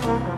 Thank